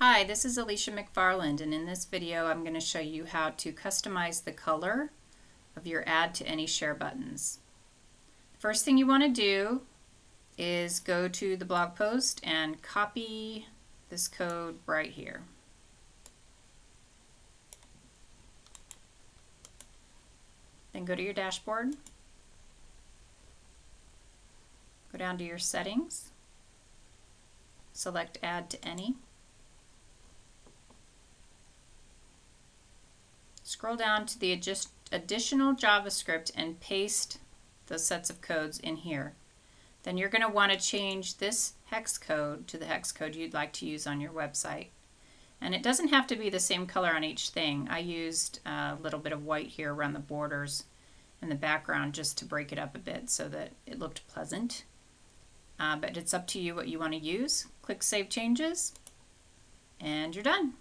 Hi, this is Alisha McFarland and in this video I'm going to show you how to customize the color of your AddtoAny share buttons. First thing you want to do is go to the blog post and copy this code right here. Then go to your dashboard, go down to your settings, select Add To Any, Scroll down to the additional JavaScript and paste those sets of codes in here. Then you're going to want to change this hex code to the hex code you'd like to use on your website. And it doesn't have to be the same color on each thing. I used a little bit of white here around the borders and the background just to break it up a bit so that it looked pleasant. Uh, but it's up to you what you want to use. Click Save Changes, and you're done.